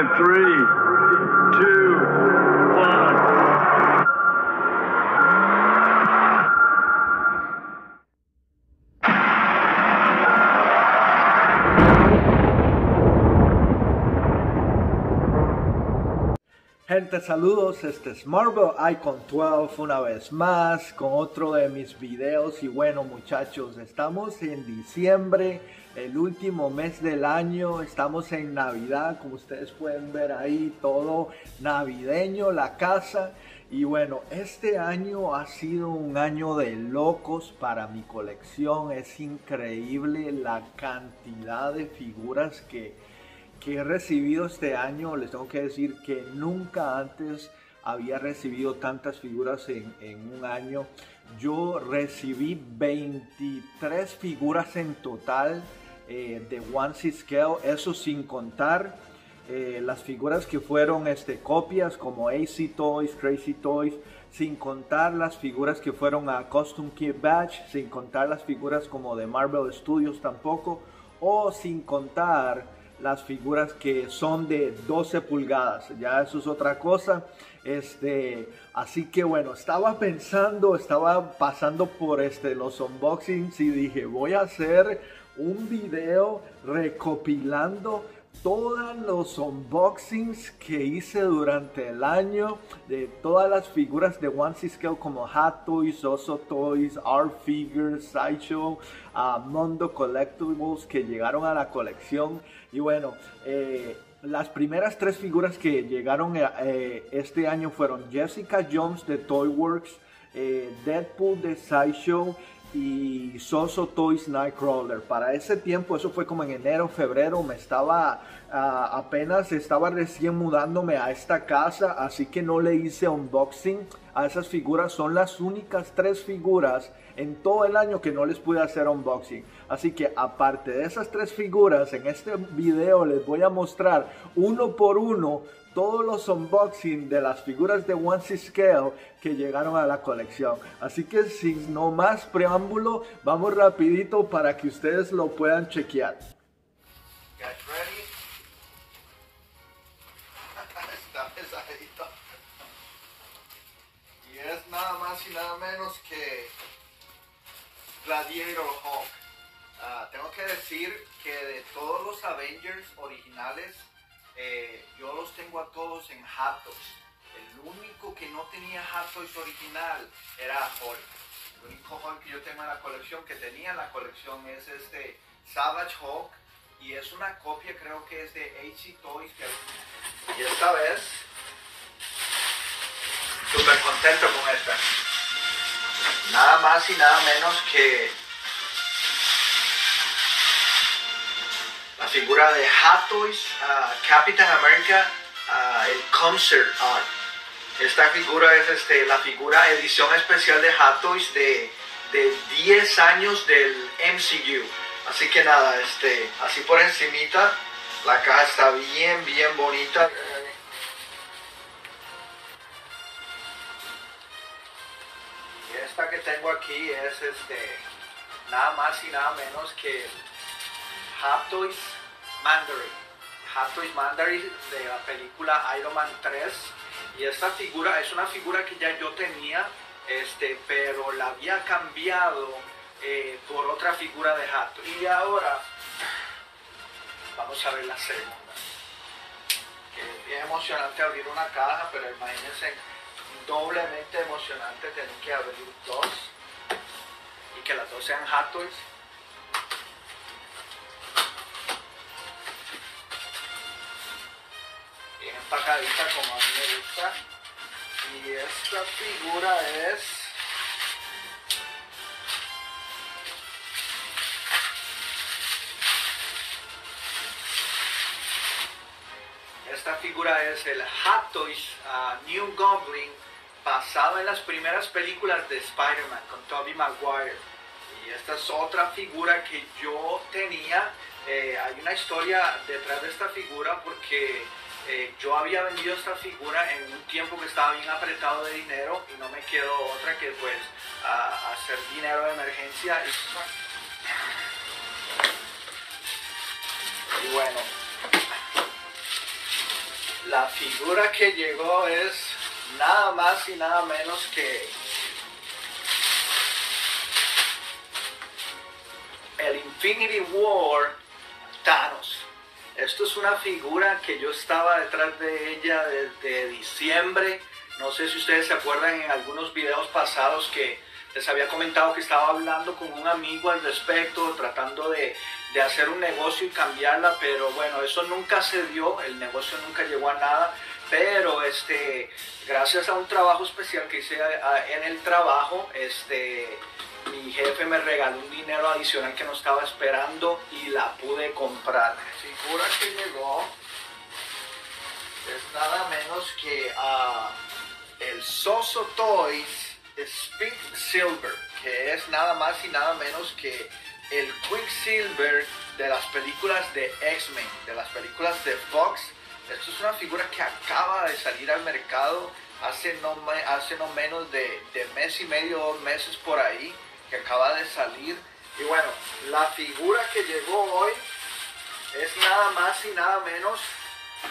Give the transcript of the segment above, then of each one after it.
and three. Saludos, este es Marvel Icon 12 una vez más con otro de mis videos y bueno muchachos, estamos en diciembre, el último mes del año, estamos en Navidad, como ustedes pueden ver ahí, todo navideño, la casa y bueno, este año ha sido un año de locos para mi colección, es increíble la cantidad de figuras que que he recibido este año, les tengo que decir que nunca antes había recibido tantas figuras en, un año. Yo recibí 23 figuras en total eh, de One C Scale, eso sin contar eh, las figuras que fueron este, copias como AC Toys, Crazy Toys, sin contar las figuras que fueron a Custom Kit Batch, sin contar las figuras como de Marvel Studios tampoco, o sin contar las figuras que son de 12 pulgadas. Ya eso es otra cosa. Este, así que bueno, estaba pensando, estaba pasando por este, los unboxings y dije, voy a hacer un video recopilando todos los unboxings que hice durante el año de todas las figuras de One Scale como Hot Toys, Oso Toys, Art Figures, Sideshow, uh, Mondo Collectibles que llegaron a la colección. Y bueno, eh, las primeras tres figuras que llegaron eh, este año fueron Jessica Jones de Toyworks, eh, Deadpool de Sideshow y Soso Toys Nightcrawler. Para ese tiempo, eso fue como en enero, febrero, me estaba ah, apenas estaba recién mudándome a esta casa, así que no le hice unboxing a esas figuras. Son las únicas tres figuras en todo el año que no les pude hacer unboxing. Así que aparte de esas tres figuras, en este video les voy a mostrar uno por uno todos los unboxing de las figuras de One Scale que llegaron a la colección. Así que sin más preámbulo, vamos rapidito para que ustedes lo puedan chequear. y es nada más y nada menos que Gladiator Hulk. Ah, tengo que decir que de todos los Avengers originales, eh, yo los tengo a todos en Hot El único que no tenía Hot original era Hulk. El único Hulk que yo tengo en la colección, que tenía en la colección, es este Savage Hulk. Y es una copia, creo que es de HC Toys. Y esta vez, súper contento con esta. Nada más y nada menos que figura de Hot Toys, uh, Captain America, uh, el Concert Art. Esta figura es este, la figura edición especial de Hot Toys de, de 10 años del MCU. Así que nada, este, así por encimita, la caja está bien, bien bonita. Y esta que tengo aquí es este, nada más y nada menos que Hot Toys Mandarin. Hot Toys Mandarin de la película Iron Man 3. Y esta figura es una figura que ya yo tenía, este, pero la había cambiado eh, por otra figura de Toys. Y ahora vamos a ver la segunda. es emocionante abrir una caja, pero imagínense, doblemente emocionante tener que abrir dos y que las dos sean Hot Toys. empacadita como a mí me gusta. Y esta figura es Esta figura es el Hot Toys New Goblin basado en las primeras películas de Spider-Man con Tobey Maguire. Y esta es otra figura que yo tenía. Eh, hay una historia detrás de esta figura porque eh, yo había vendido esta figura en un tiempo que estaba bien apretado de dinero y no me quedó otra que pues hacer dinero de emergencia. Y, bueno, la figura que llegó es nada más y nada menos que el Infinity War Thanos. Esto es una figura que yo estaba detrás de ella desde diciembre. No sé si ustedes se acuerdan en algunos videos pasados que les había comentado que estaba hablando con un amigo al respecto, tratando de, de hacer un negocio y cambiarla, pero bueno, eso nunca se dio, el negocio nunca llegó a nada, pero este, gracias a un trabajo especial que hice en el trabajo, este, mi jefe me regaló un dinero adicional que no estaba esperando y la pude comprar. Figura que llegó es nada menos que a el Soso Toys Speed Silver, que es nada más y nada menos que el Quicksilver de las películas de X-Men, de las películas de Fox. Esto es una figura que acaba de salir al mercado hace no, hace no menos de, de mes y medio, dos meses por ahí, que acaba de salir. Y bueno, la figura que llegó hoy es nada más y nada menos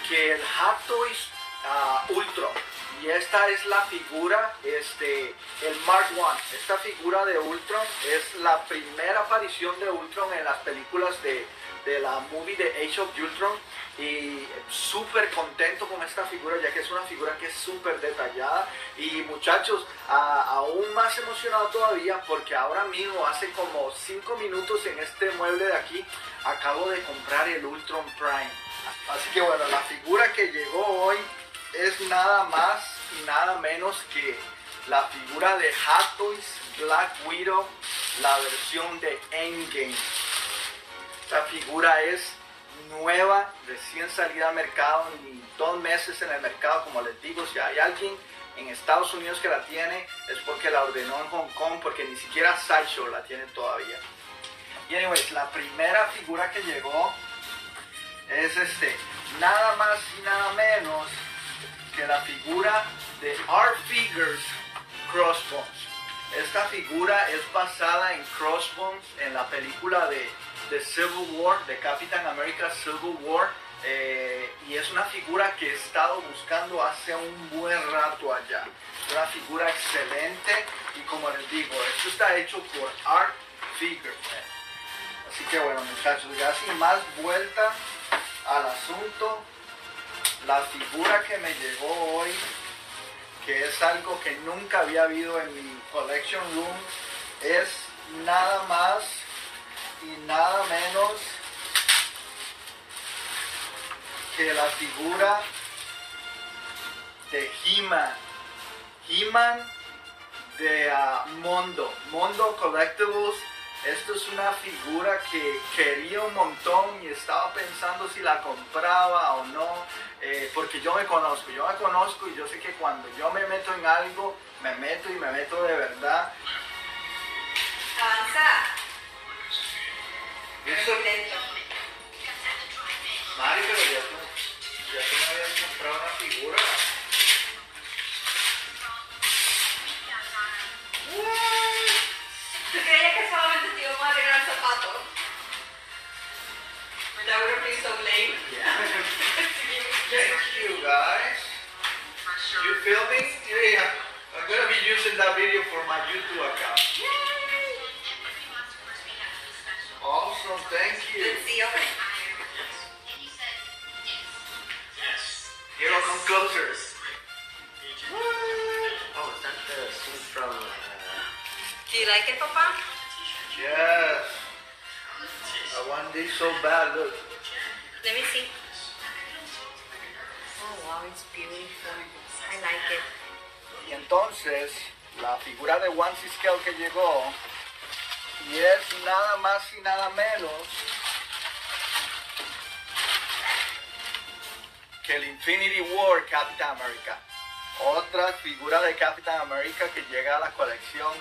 que el Hot Toys uh, Ultron. Y esta es la figura, este, el Mark I. Esta figura de Ultron es la primera aparición de Ultron en las películas de, de la movie de Age of Ultron. Y súper contento con esta figura, ya que es una figura que es súper detallada. Y muchachos, aún más emocionado todavía, porque ahora mismo, hace como 5 minutos en este mueble de aquí, acabo de comprar el Ultron Prime. Así que bueno, la figura que llegó hoy es nada más y nada menos que la figura de Hot Toys Black Widow, la versión de Endgame. Esta figura es nueva, recién salida al mercado, ni dos meses en el mercado, como les digo, si hay alguien en Estados Unidos que la tiene, es porque la ordenó en Hong Kong, porque ni siquiera Sideshow la tiene todavía. Y anyways, la primera figura que llegó es este, nada más y nada menos la figura de Art Figures Crossbones. Esta figura es basada en Crossbones, en la película de, de Civil War, de Captain America Civil War. Eh, y es una figura que he estado buscando hace un buen rato allá. Una figura excelente y como les digo, esto está hecho por Art Figures. Así que bueno muchachos, ya sin más vuelta al asunto, la figura que me llegó hoy, que es algo que nunca había habido en mi collection room, es nada más y nada menos que la figura de He-Man. He-Man de uh, Mondo. Mondo Collectibles esto es una figura que quería un montón y estaba pensando si la compraba o no, eh, porque yo me conozco, yo me conozco y yo sé que cuando yo me meto en algo, me meto y me meto de verdad. Eso, Mari, pero ya tú, ya tú me habías comprado una figura. ¿Tú creías que solamente te íbamos a arreglar zapatos? That would have been so lame. Thank you guys. You filming? Yeah. I'm gonna be using that video for my YouTube so bad, look. Let me see. Oh, wow, it's beautiful. I like it. Y entonces, la figura de One Scale que llegó, y es nada más y nada menos que el Infinity War Captain America. Otra figura de Captain America que llega a la colección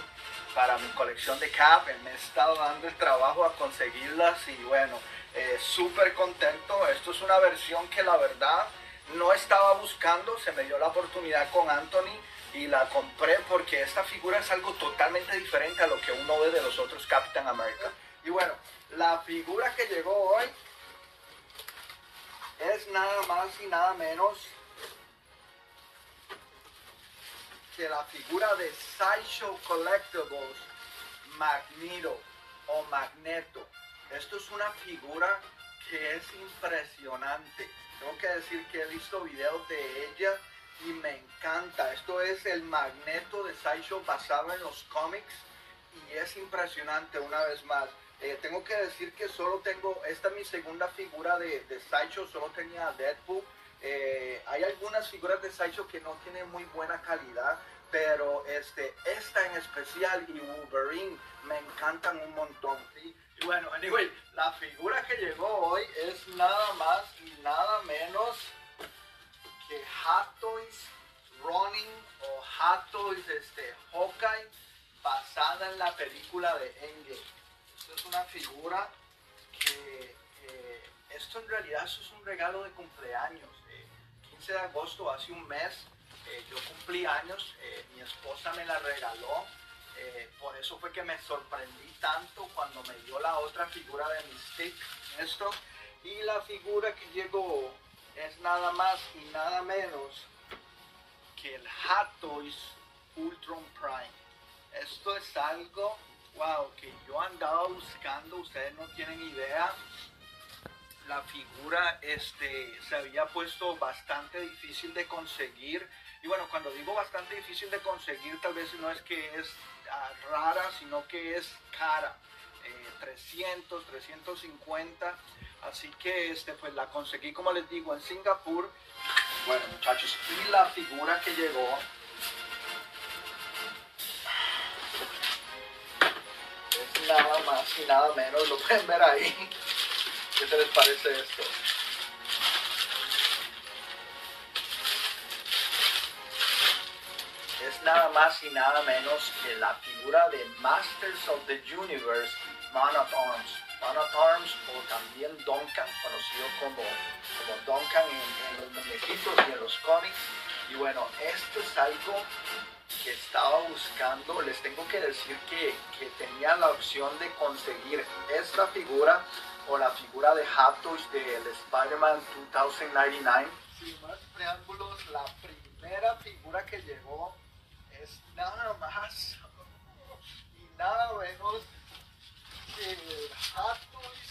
para mi colección de Cap. Me he estado dando el trabajo a conseguirlas y bueno, eh, súper contento. Esto es una versión que la verdad no estaba buscando, se me dio la oportunidad con Anthony y la compré porque esta figura es algo totalmente diferente a lo que uno ve de los otros Captain America. Y bueno, la figura que llegó hoy es nada más y nada menos la figura de Sideshow Collectibles Magneto o Magneto. Esto es una figura que es impresionante. Tengo que decir que he visto videos de ella y me encanta. Esto es el Magneto de Sideshow basado en los cómics y es impresionante una vez más. Eh, tengo que decir que solo tengo, esta es mi segunda figura de, de Sideshow, solo tenía Deadpool. Eh, hay algunas figuras de Sideshow que no tienen muy buena calidad, pero este, esta en especial y Wolverine me encantan un montón. Y bueno, anyway, la figura que llegó hoy es nada más y nada menos que Hot Toys Running o Hot Toys este, Hawkeye basada en la película de Endgame. Esto es una figura que eh, esto en realidad es un regalo de cumpleaños. Eh, 15 de agosto, hace un mes, eh, yo cumplí años, eh, mi esposa me la regaló. eh, por eso fue que me sorprendí tanto cuando me dio la otra figura de Mystique, esto. Y la figura que llegó es nada más y nada menos que el Hot Toys Ultron Prime. Esto es algo, wow, que yo andaba buscando, ustedes no tienen idea. La figura este, se había puesto bastante difícil de conseguir. Y bueno, cuando digo bastante difícil de conseguir, tal vez no es que es ah, rara, sino que es cara. Eh, 300, 350. Así que este, pues la conseguí, como les digo, en Singapur. Bueno, muchachos, y la figura que llegó es nada más y nada menos, lo pueden ver ahí. ¿Qué se les parece esto? Es nada más y nada menos que la figura de Masters of the Universe, Man at Arms. Man at Arms o también Duncan, conocido como, como Duncan en, en los muñequitos y en los cómics. Y bueno, esto es algo que estaba buscando, les tengo que decir que, que tenía la opción de conseguir esta figura o la figura de Toys del Spider-Man 2099. Sin más preámbulos, la primera figura que llegó es nada más y nada menos que el Toys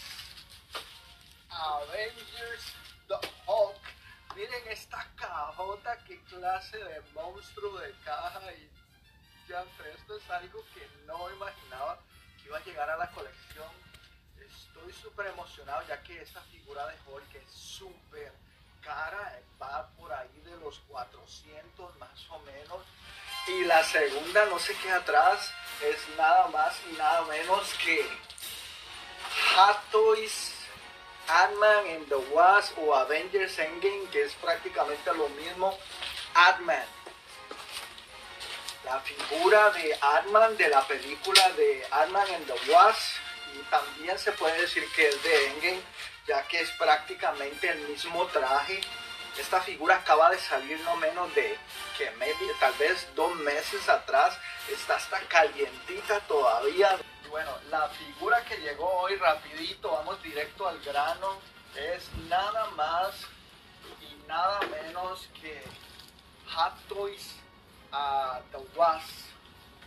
Avengers The Hulk. Miren esta cajota, qué clase de monstruo de caja y ya, esto es algo que no imaginaba que iba a llegar a la colección. Estoy súper emocionado ya que esta figura de Hulk es súper cara, va por ahí de los 400 más o menos. Y la segunda, no sé qué atrás, es nada más y nada menos que Hot Toys Ant-Man and the Wasp o Avengers Endgame, que es prácticamente lo mismo. Ant-Man. La figura de Ant-Man de la película de Ant-Man and the Wasp. También se puede decir que es de Endgame, ya que es prácticamente el mismo traje. Esta figura acaba de salir no menos de que tal vez dos meses atrás. Está hasta calientita todavía. Bueno, la figura que llegó hoy rapidito, vamos directo al grano, es nada más y nada menos que Hot Toys uh, The Wasp,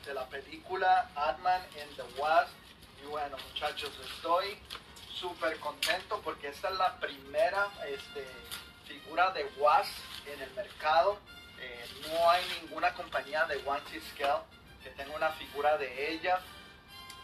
de la película Ant-Man and the Wasp. Y bueno, muchachos, estoy súper contento porque esta es la primera este, figura de Wasp en el mercado. Eh, no hay ninguna compañía de One Scale que tenga una figura de ella.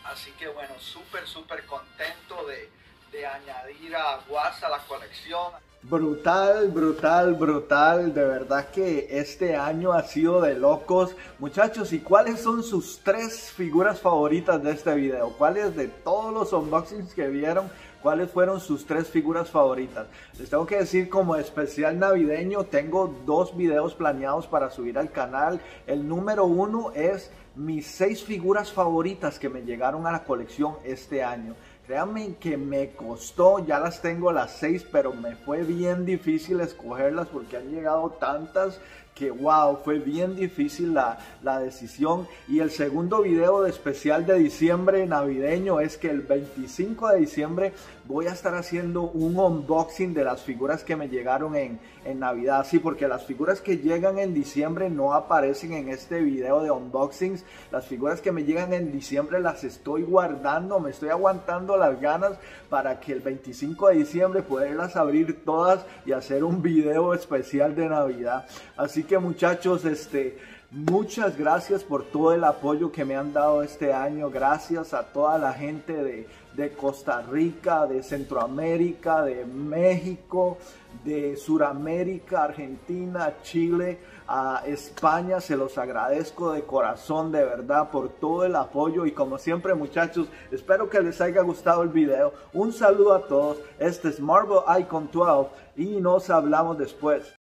Así que bueno, súper, súper contento de, de añadir a Wasp a la colección. Brutal, brutal, brutal. De verdad que este año ha sido de locos. Muchachos, ¿y cuáles son sus tres figuras favoritas de este video? ¿Cuáles de todos los unboxings que vieron? ¿Cuáles fueron sus tres figuras favoritas? Les tengo que decir como especial navideño, tengo dos videos planeados para subir al canal. El número uno es mis seis figuras favoritas que me llegaron a la colección este año. Créanme que me costó, ya las tengo las seis, pero me fue bien difícil escogerlas porque han llegado tantas que wow, fue bien difícil la, la, decisión. Y el segundo video de especial de diciembre navideño es que el 25 de diciembre voy a estar haciendo un unboxing de las figuras que me llegaron en, en Navidad. Sí, porque las figuras que llegan en diciembre no aparecen en este video de unboxings. Las figuras que me llegan en diciembre las estoy guardando, me estoy aguantando las ganas para que el 25 de diciembre poderlas abrir todas y hacer un video especial de Navidad. Así que muchachos, este, muchas gracias por todo el apoyo que me han dado este año. Gracias a toda la gente de, de Costa Rica, de Centroamérica, de México, de Suramérica, Argentina, Chile, a España. Se los agradezco de corazón, de verdad, por todo el apoyo. Y como siempre, muchachos, espero que les haya gustado el video. Un saludo a todos. Este es Marvel Icon 12 y nos hablamos después.